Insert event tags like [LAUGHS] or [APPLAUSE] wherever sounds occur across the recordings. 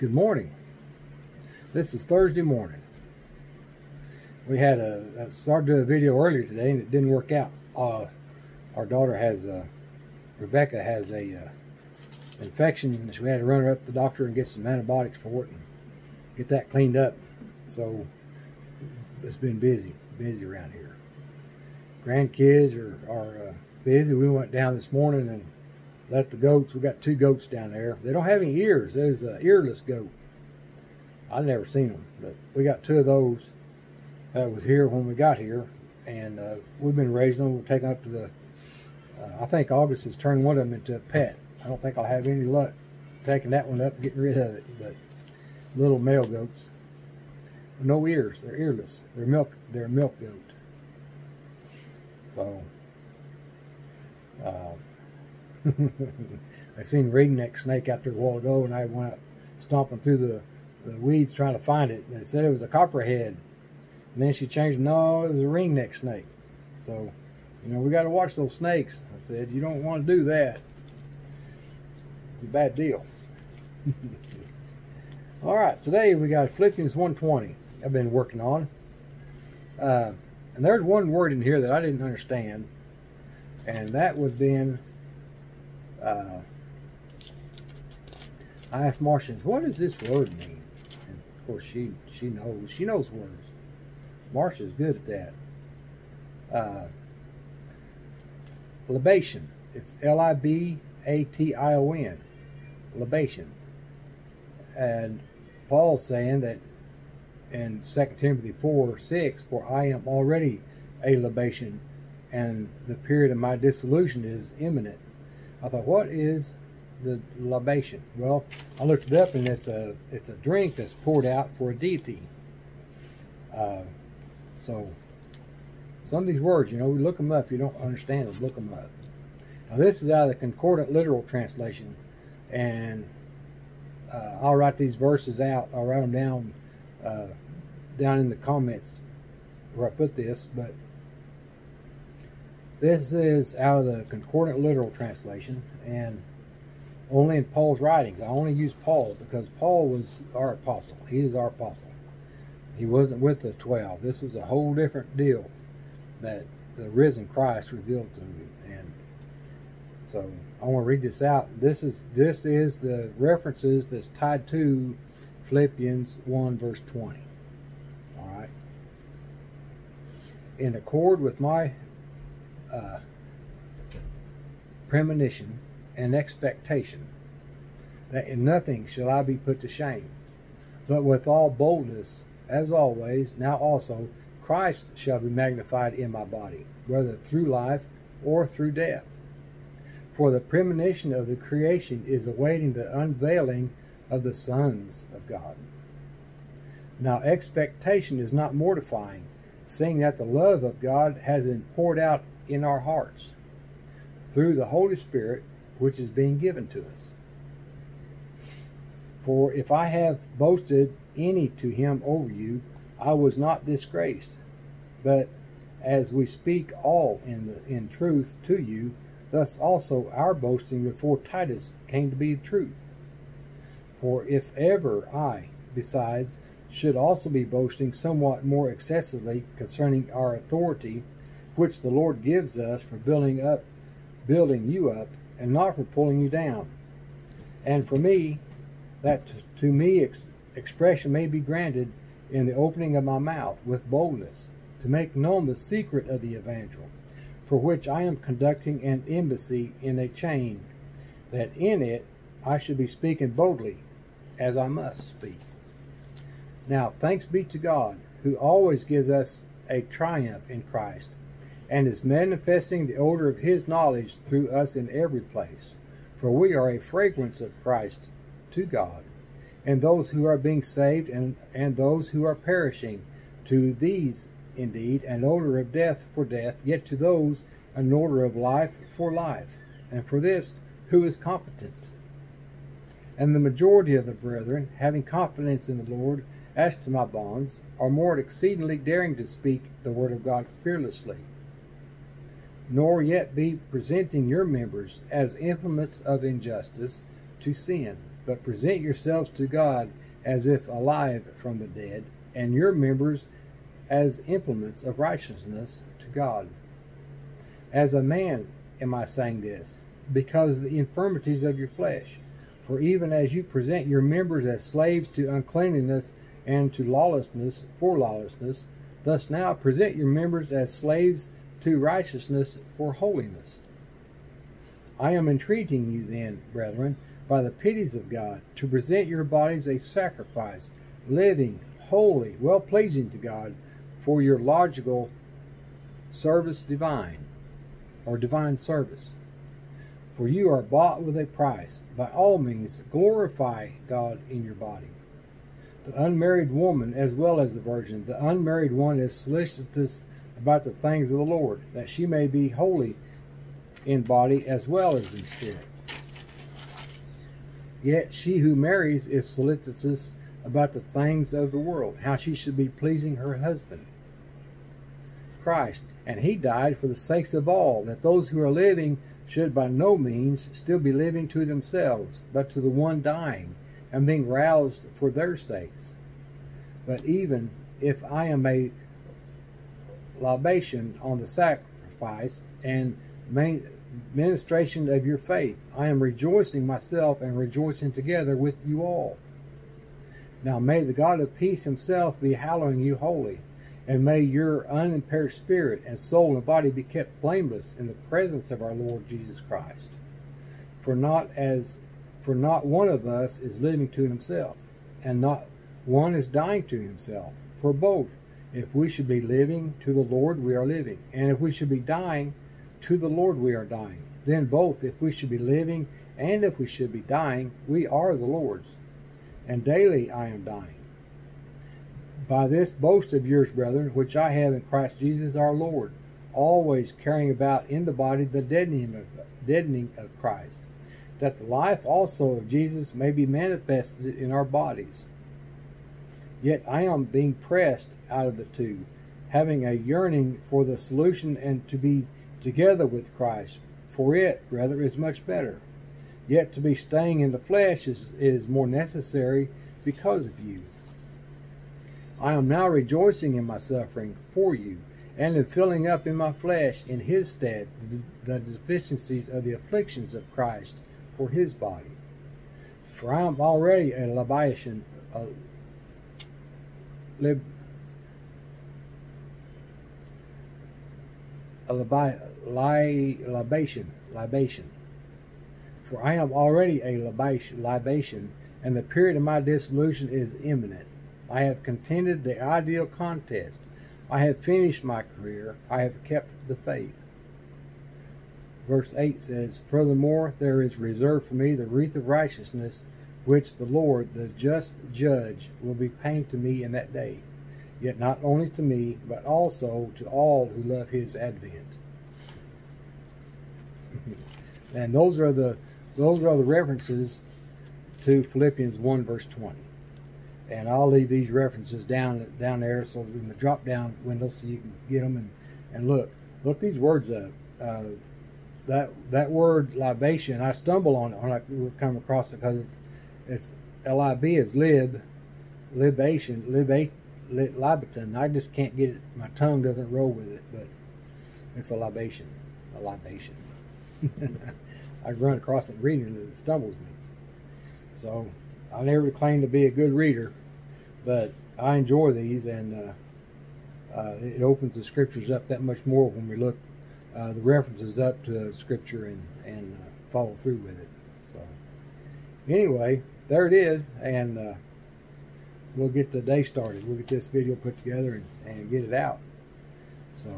Good morning. This is Thursday morning. We had a, started to a video earlier today and it didn't work out. Uh, our daughter has a, Rebecca has a uh, infection. So we had to run her up to the doctor and get some antibiotics for it and get that cleaned up. So it's been busy, busy around here. Grandkids are, are uh, busy. We went down this morning and let the goats, we got two goats down there. They don't have any ears. There's an earless goat. I've never seen them, but we got two of those that was here when we got here. And uh, we've been raising them. We're taking up to the, uh, I think August has turned one of them into a pet. I don't think I'll have any luck taking that one up and getting rid of it. But little male goats. No ears. They're earless. They're milk. They're milk goat. So, uh, [LAUGHS] I seen ringneck snake out there a while ago, and I went stomping through the, the weeds trying to find it. They said it was a copperhead. And then she changed, no, it was a ringneck snake. So, you know, we got to watch those snakes. I said, you don't want to do that. It's a bad deal. [LAUGHS] All right, today we got Philippians 120 I've been working on. Uh, and there's one word in here that I didn't understand. And that would been uh, I asked Marcia, what does this word mean? And of course, she she knows. She knows words. Marcia's good at that. Uh, libation. It's L-I-B-A-T-I-O-N. Libation. And Paul's saying that in 2 Timothy 4, 6, for I am already a libation, and the period of my dissolution is imminent. I thought, what is the libation? Well, I looked it up, and it's a it's a drink that's poured out for a deity. Uh, so, some of these words, you know, we look them up. If you don't understand them, look them up. Now, this is out of the Concordant Literal Translation, and uh, I'll write these verses out. I'll write them down uh, down in the comments where I put this, but this is out of the Concordant Literal Translation, and only in Paul's writings. I only use Paul because Paul was our apostle. He is our apostle. He wasn't with the twelve. This was a whole different deal that the risen Christ revealed to me. And so I want to read this out. This is this is the references that's tied to Philippians 1 verse 20. All right. In accord with my uh, premonition and expectation that in nothing shall I be put to shame, but with all boldness, as always, now also, Christ shall be magnified in my body, whether through life or through death. For the premonition of the creation is awaiting the unveiling of the sons of God. Now, expectation is not mortifying, seeing that the love of God has been poured out in our hearts through the Holy Spirit which is being given to us. For if I have boasted any to him over you, I was not disgraced. But as we speak all in the, in truth to you, thus also our boasting before Titus came to be truth. For if ever I, besides, should also be boasting somewhat more excessively concerning our authority, which the Lord gives us for building up, building you up, and not for pulling you down. And for me, that to me ex expression may be granted in the opening of my mouth with boldness, to make known the secret of the evangel, for which I am conducting an embassy in a chain, that in it I should be speaking boldly, as I must speak. Now, thanks be to God, who always gives us a triumph in Christ, and is manifesting the odor of his knowledge through us in every place. For we are a fragrance of Christ to God, and those who are being saved and, and those who are perishing, to these indeed an odor of death for death, yet to those an odor of life for life. And for this, who is competent? And the majority of the brethren, having confidence in the Lord, as to my bonds, are more exceedingly daring to speak the word of God fearlessly, nor yet be presenting your members as implements of injustice to sin, but present yourselves to God as if alive from the dead, and your members as implements of righteousness to God. As a man am I saying this, because the infirmities of your flesh. For even as you present your members as slaves to uncleanness and to lawlessness for lawlessness, thus now present your members as slaves to righteousness for holiness. I am entreating you then, brethren, by the pities of God, to present your bodies a sacrifice, living, holy, well pleasing to God, for your logical service divine, or divine service. For you are bought with a price. By all means, glorify God in your body. The unmarried woman, as well as the virgin, the unmarried one is solicitous about the things of the Lord, that she may be holy in body as well as in spirit. Yet she who marries is solicitous about the things of the world, how she should be pleasing her husband. Christ, and he died for the sakes of all, that those who are living should by no means still be living to themselves, but to the one dying, and being roused for their sakes. But even if I am a libation on the sacrifice and ministration of your faith, I am rejoicing myself and rejoicing together with you all. Now may the God of peace himself be hallowing you wholly and may your unimpaired spirit and soul and body be kept blameless in the presence of our Lord Jesus Christ. For not as for not one of us is living to himself, and not one is dying to himself. For both, if we should be living to the Lord, we are living, and if we should be dying, to the Lord we are dying. Then both, if we should be living and if we should be dying, we are the Lord's. And daily I am dying. By this boast of yours, brethren, which I have in Christ Jesus our Lord, always carrying about in the body the deadening of, deadening of Christ, that the life also of Jesus may be manifested in our bodies. Yet I am being pressed out of the two, having a yearning for the solution and to be together with Christ, for it, rather, is much better. Yet to be staying in the flesh is, is more necessary because of you. I am now rejoicing in my suffering for you, and in filling up in my flesh in his stead the deficiencies of the afflictions of Christ for his body. For I am already a libation, lib, a libi, li, libation, libation. For I am already a libation, libation, and the period of my dissolution is imminent. I have contended the ideal contest. I have finished my career. I have kept the faith. Verse 8 says, Furthermore, there is reserved for me the wreath of righteousness, which the Lord, the just judge, will be paying to me in that day. Yet not only to me, but also to all who love his advent. [LAUGHS] and those are the those are the references to Philippians 1 verse 20 and I'll leave these references down down there so in the drop down window so you can get them and, and look look these words up uh, that that word libation I stumble on it when I come across it because it's, it's lib is lib libation libate libaton I just can't get it. My tongue doesn't roll with it but it's a libation a libation. [LAUGHS] I run across it reading and it stumbles me. So I never claim to be a good reader but I enjoy these, and uh, uh, it opens the scriptures up that much more when we look uh, the references up to scripture and and uh, follow through with it. So anyway, there it is, and uh, we'll get the day started. We'll get this video put together and, and get it out. So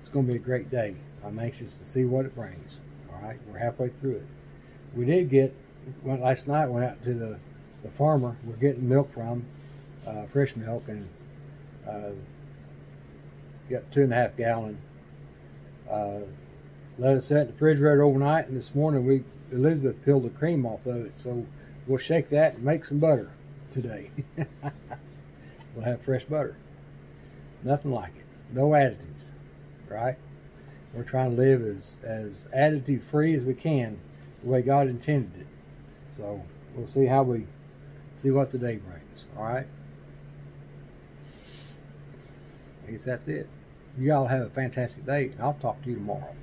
it's going to be a great day. I'm anxious to see what it brings. All right, we're halfway through it. We did get went last night. Went out to the the farmer we're getting milk from, uh, fresh milk, and uh, got two and a half gallon. Uh, let it set in the refrigerator overnight, and this morning we Elizabeth peeled the cream off of it, so we'll shake that and make some butter today. [LAUGHS] we'll have fresh butter. Nothing like it. No additives, right? We're trying to live as, as additive free as we can, the way God intended it. So we'll see how we see what the day brings. All right. I guess that's it. You all have a fantastic day, and I'll talk to you tomorrow.